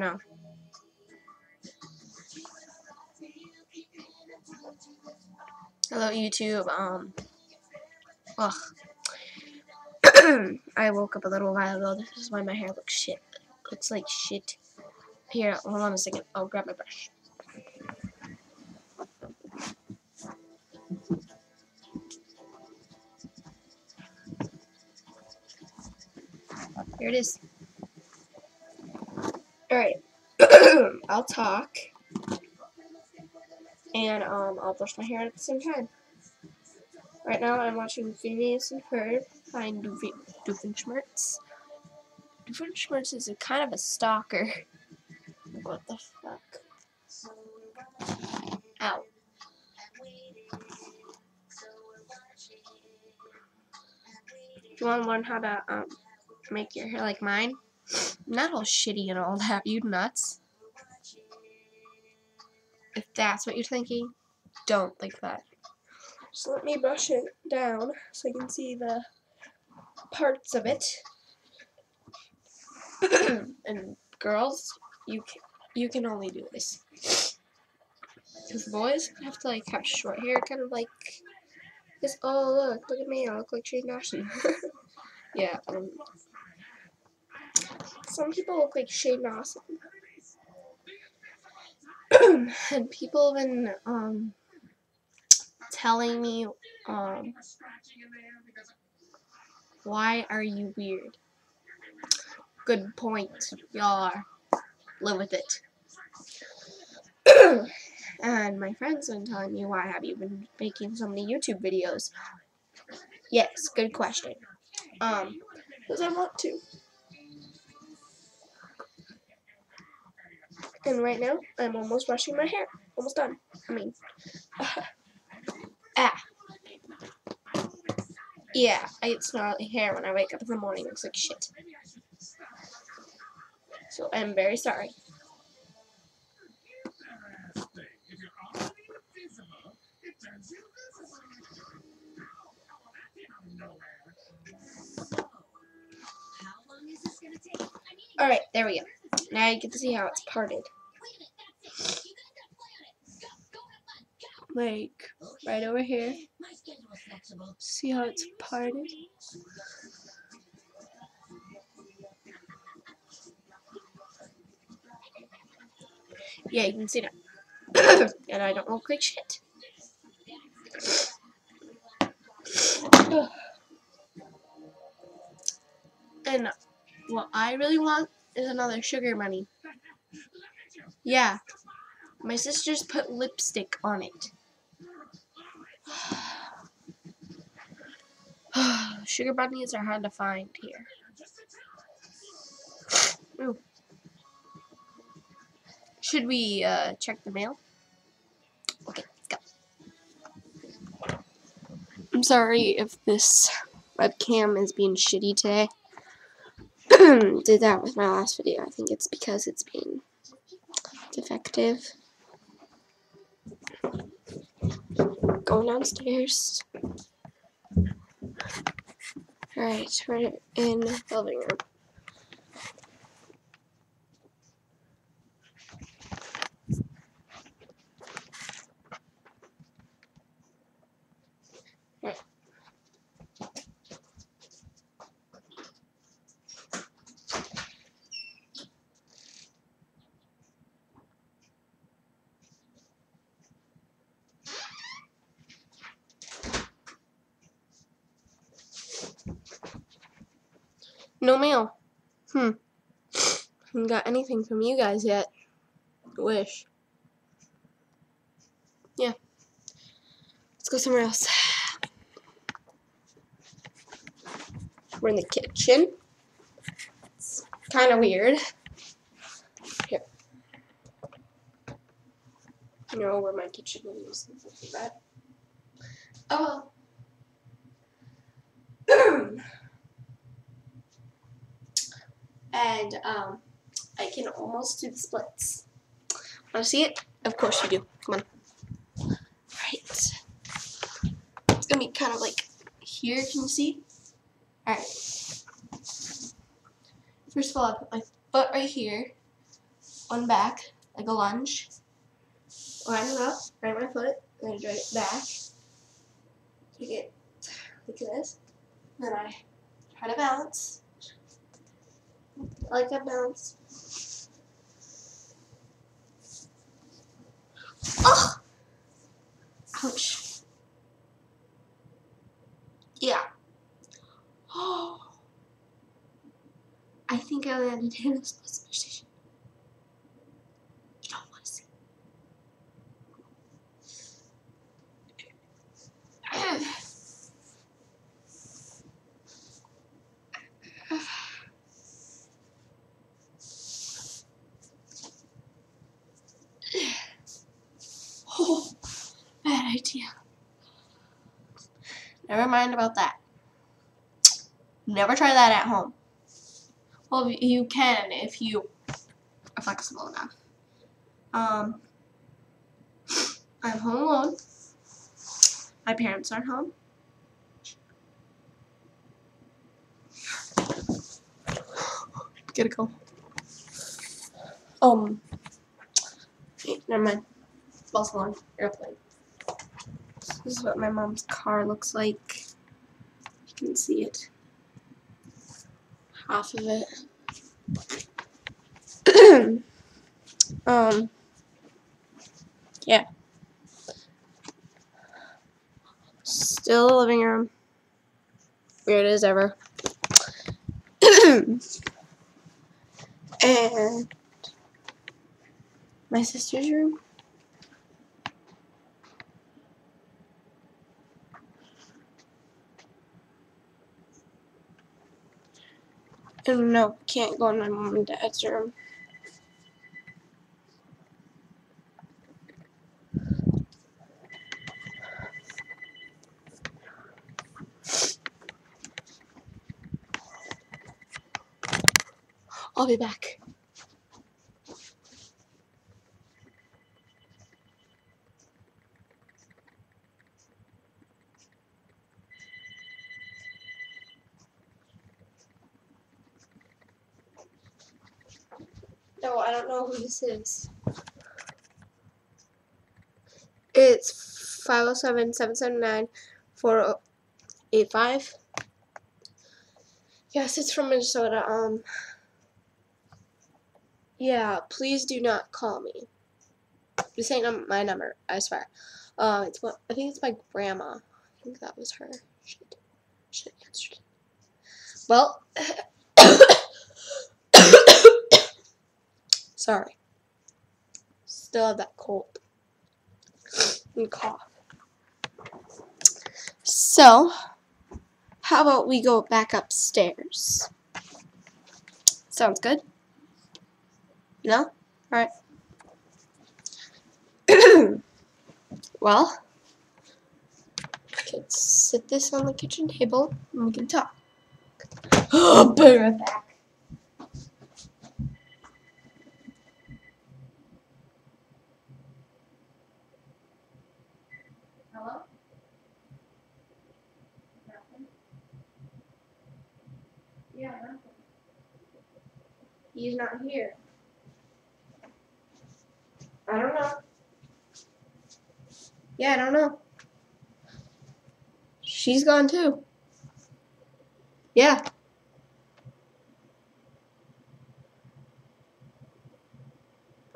No. Hello YouTube. Um. Ugh. I woke up a little while ago. This is why my hair looks shit. Looks like shit. Here, hold on a second. I'll grab my brush. Here it is. Alright. I'll talk. And um, I'll brush my hair at the same time. Right now I'm watching Phineas and Ferb find Doofenshmirtz. Doofenshmirtz is a kind of a stalker. What the fuck? Ow. If you want to learn how to um, make your hair like mine, not all shitty and all that, you nuts. If that's what you're thinking, don't think that. Just let me brush it down so you can see the parts of it. and girls, you can, you can only do this. Because boys have to like have short hair, kind of like this. Oh look, look at me, I look like Shane Dawson. yeah. Um. Some people look like Shane Dawson. and people have been um telling me um why are you weird? Good point, y'all. Live with it. and my friends have been telling me why have you been making so many YouTube videos? Yes, good question. Um, because I want to. And right now, I'm almost brushing my hair. Almost done. I mean, uh, ah. Yeah, I get snarly hair when I wake up in the morning. It looks like shit. So I'm very sorry. Alright, there we go. Now you get to see how it's parted. Like, right over here. See how it's parted? Yeah, you can see that. and I don't look like shit. and what I really want is another sugar bunny. Yeah. My sisters put lipstick on it. sugar bunnies are hard to find here. Ooh. Should we uh, check the mail? Okay, let's go. I'm sorry if this webcam is being shitty today. did that with my last video. I think it's because it's being defective. Going downstairs. Alright, we're in the living room. No mail. Hmm. Haven't got anything from you guys yet. Wish. Yeah. Let's go somewhere else. We're in the kitchen. It's kind of weird. Here. You know where my kitchen is. Oh well. And um, I can almost do the splits. Want to see it? Of course you do. Come on. Right. It's to be kind of like here, can you see? Alright. First of all, I put my foot right here. one back, like a lunge. Line it up, right my foot, and I drag it back. Take it like this. Then I try to balance. Like that balance. Oh! Ouch. Yeah. Oh. I think I landed in a bus station. You don't want to see. Oh, bad idea. Never mind about that. Never try that at home. Well, you can if you are flexible enough. Um, I'm home alone. My parents aren't home. Get a go. Um, never mind. False alarm. Airplane. This is what my mom's car looks like. You can see it. Half of it. um, yeah. Still a living room. Weird as ever. and my sister's room. No, can't go in my mom and dad's room. I'll be back. No, Is. It's 507 779 4085. Yes, it's from Minnesota. Um, yeah, please do not call me. This ain't my number, I swear. Uh, it's what I think it's my grandma. I think that was her. Should have answered. Well, sorry. Still have that cold and cough. So, how about we go back upstairs? Sounds good. No? Alright. well, let's sit this on the kitchen table and we can talk. Oh, be back. He's not here. I don't know. Yeah, I don't know. She's gone too. Yeah.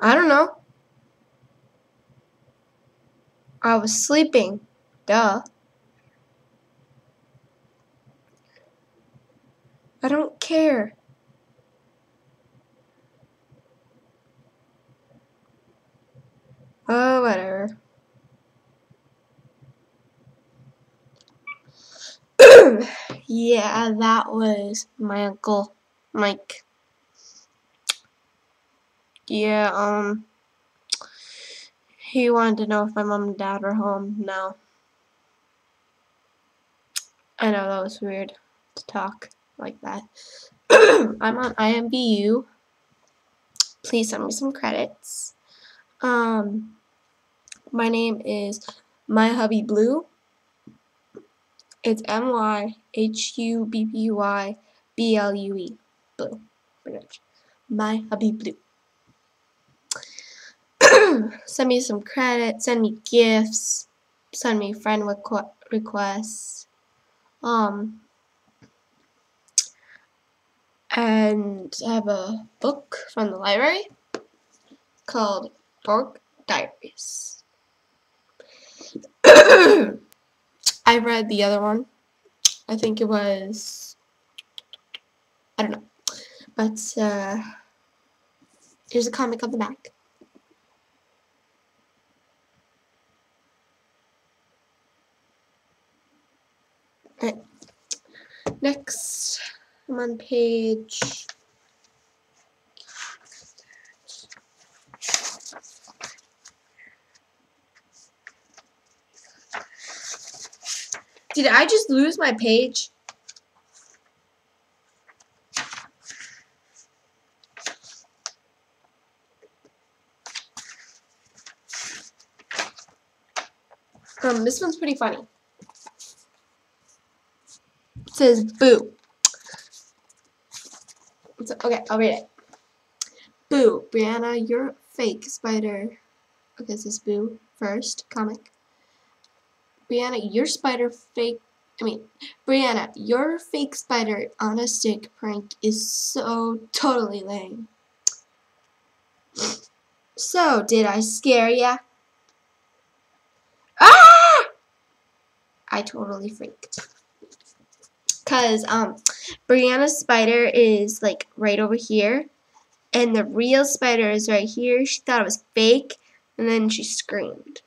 I don't know. I was sleeping. Duh. I don't care. Oh, whatever. yeah, that was my uncle Mike. Yeah, um, he wanted to know if my mom and dad were home. No. I know that was weird to talk like that. I'm on IMVU. Please send me some credits. Um, my name is My Hubby Blue. It's M Y H U B B Y B L U E. Blue. Pretty much. My Hubby Blue. send me some credit, send me gifts, send me friend requ requests. Um, and I have a book from the library called Dork Diaries. I read the other one. I think it was, I don't know. But uh, here's a comic on the back. Right. Next, I'm on page Did I just lose my page? Um, this one's pretty funny. It says boo. Okay, I'll read it. Boo, Brianna, you're a fake spider. Okay, this is Boo first comic. Brianna, your spider fake. I mean, Brianna, your fake spider on a stick prank is so totally lame. So, did I scare ya? Ah! I totally freaked. Cause um, Brianna's spider is like right over here, and the real spider is right here. She thought it was fake, and then she screamed.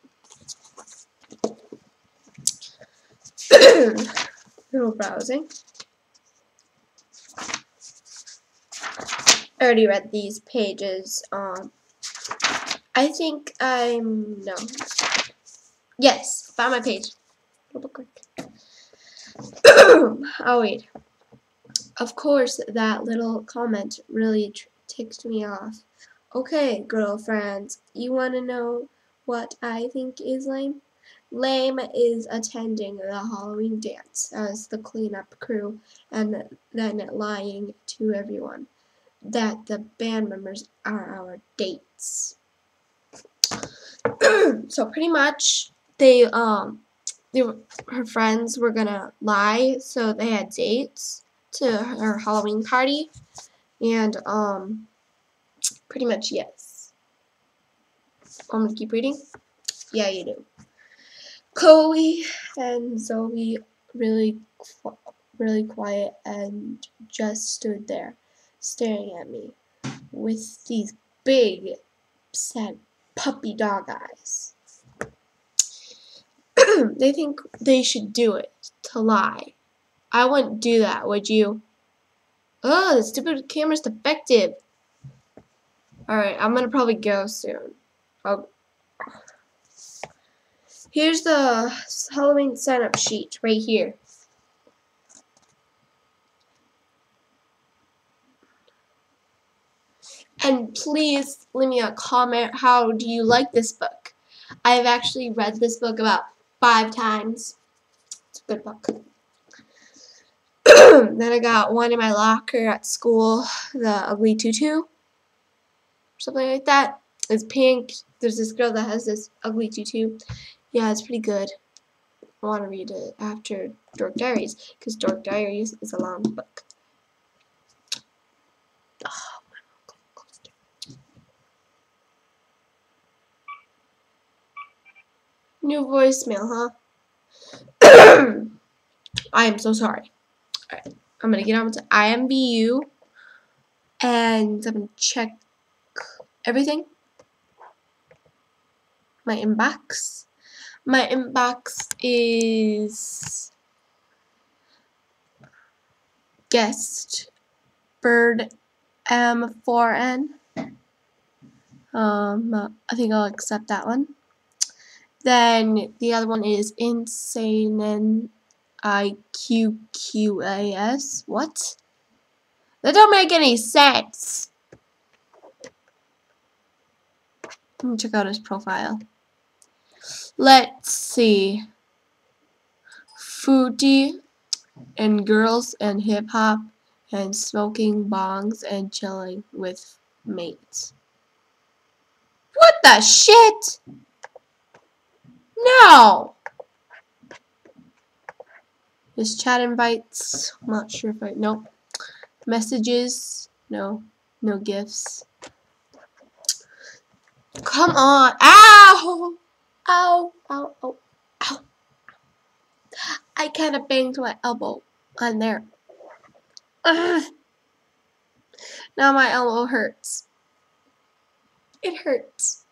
Little browsing. I already read these pages. Um, I think I'm no. Yes, found my page. Double click. oh wait. Of course, that little comment really ticked me off. Okay, girlfriends, you want to know what I think is lame? Lame is attending the Halloween dance as the cleanup crew and then lying to everyone that the band members are our dates. so pretty much they um they were, her friends were gonna lie so they had dates to her Halloween party and um pretty much yes. I'm gonna keep reading. Yeah, you do. Chloe and Zoey really, really quiet and just stood there staring at me with these big, sad puppy dog eyes. they think they should do it to lie. I wouldn't do that, would you? Oh, the stupid camera's defective. Alright, I'm gonna probably go soon. I'll Here's the Halloween sign-up sheet right here. And please leave me a comment. How do you like this book? I've actually read this book about five times. It's a good book. then I got one in my locker at school, the Ugly Tutu, something like that. It's pink. There's this girl that has this ugly tutu. Yeah, it's pretty good. I want to read it after Dork Diaries, because Dork Diaries is a long book. New voicemail, huh? I am so sorry. I'm going to get on to IMVU, and I'm to check everything. My inbox. My inbox is guest bird M4N. Um, I think I'll accept that one. Then the other one is insane and IQQAS. What? That don't make any sense. Let me check out his profile. Let's see. Foodie and girls and hip hop and smoking bongs and chilling with mates. What the shit? No. Just chat invites. I'm not sure if I. Nope. Messages. No. No gifts. Come on. Ow! Ow! Ow! Ow! Ow! I kind of banged my elbow on there. Ugh. Now my elbow hurts. It hurts.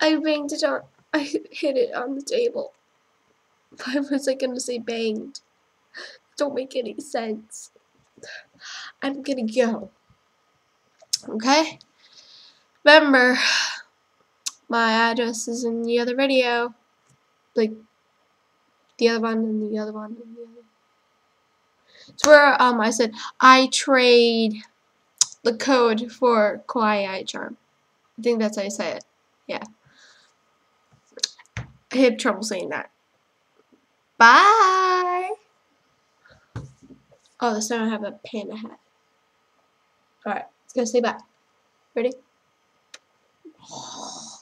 I banged it on. I hit it on the table. Why was I gonna say banged? Don't make any sense. I'm gonna go. Okay? Remember, my address is in the other video. Like, the other one and the other one and the other It's where um, I said, I trade the code for Kawaii Eye Charm. I think that's how I say it. Yeah. I had trouble saying that. Bye! Oh, this time I have a panda hat. Alright, let's go say bye. Ready? 哗。